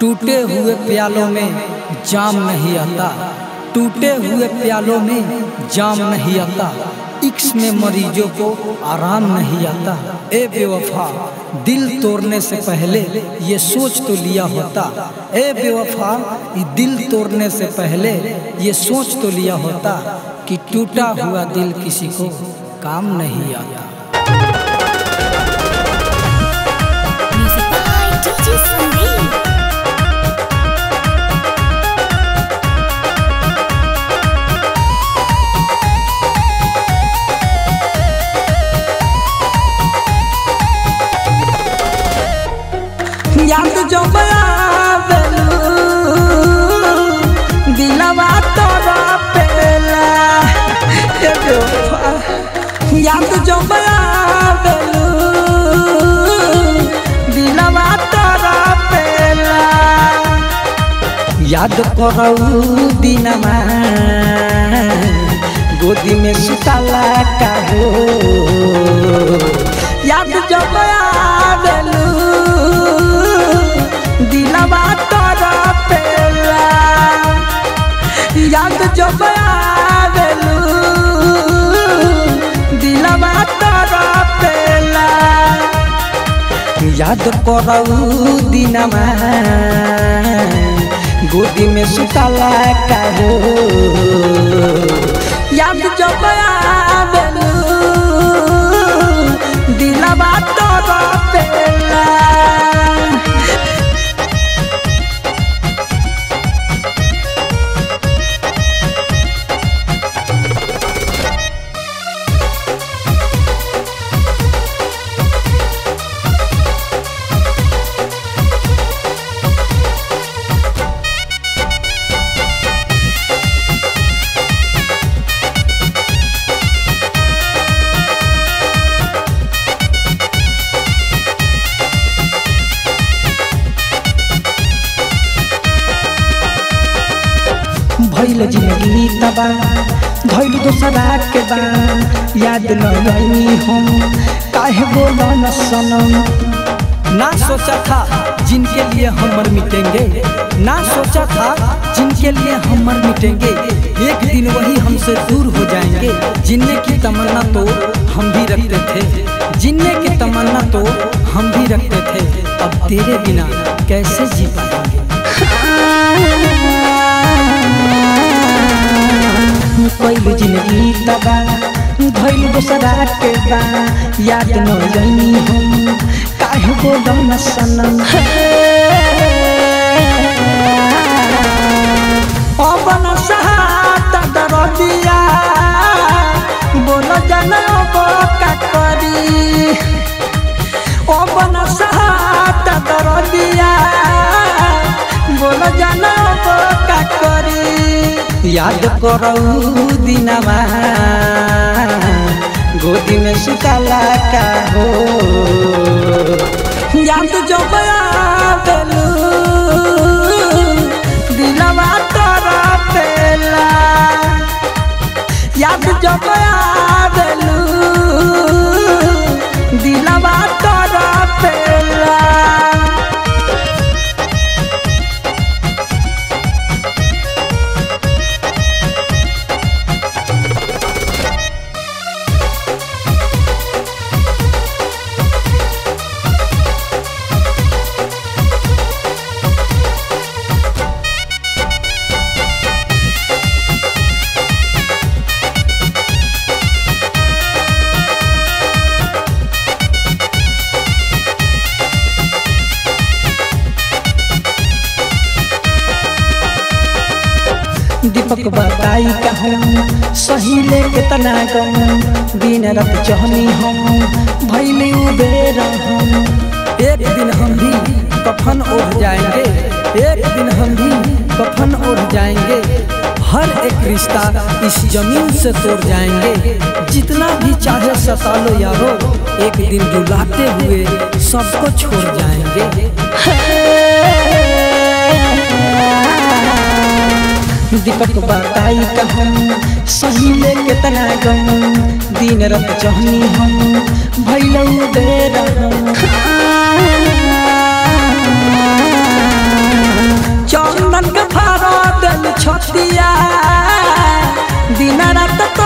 टूटे हुए प्यालों में जाम नहीं आता। टूटे हुए प्यालों में जाम नहीं आता। इक्स में मरीजों को आराम नहीं आता। ए बेवफा, दिल तोड़ने से पहले ये सोच तो लिया होता। ए बेवफा दिल तोड़ने से पहले ये सोच तो लिया होता कि टूटा हुआ दिल किसी को काम नहीं आता. याद जो आवेलू दिलवा तोरा याद जो दिलवा तोरा याद करऊ दिनमा गोदी में सुताला का हो दिलवा तोरा याद जब दिलवा तोरा याद करऊ गोदी में सुताला का हो याद जब आवेलू, दिलवा तोरा पेला। ज़िंदगी तबा, धइल दोसरा के बा। याद न आईनी हम काहे बोला न सनम? ना सोचा था जिनके लिए हम मर मिटेंगे। ना सोचा था जिनके लिए हम मर मिटेंगे। एक दिन वही हमसे दूर हो जाएँगे। जिनने की तमन्ना तो हम भी रखते थे। जिनने की तमन्ना तो हम भी रखते थे। अब तेरे बिना कैसे जी पाएँगे? ज़िंदगी तबा धइल दोसरा के बा। याद न जानी हम, काहे बोल न सनम। अबन सहाता दरदिया बोल जनब का करी। अबन सहाता बोल का करी याद करू दिनमा। गोदी में सुतला का हो। याद जो दिलवा तोरा पेला याद जो आवेलू। दीपक बताई कहूँ, सही ले कितना गम दिन रात चहनी हम भैले उबेर हम एक दिन हम भी कफन ओढ़ जाएँगे, एक दिन हम भी कफन ओढ़ जाएँगे। हर एक रिश्ता इस ज़मीन से तोड़ जाएँगे। जितना भी चाहे सता लो यारो, एक दिन रुलाते हुए सबको छोड़ जाएँगे। दीपक बताई कहूँ, सही ले कितना गऊँ, दिन रात चहनी हम भैलू दे चंदन के फारा दिल छतिया, दिन रात तो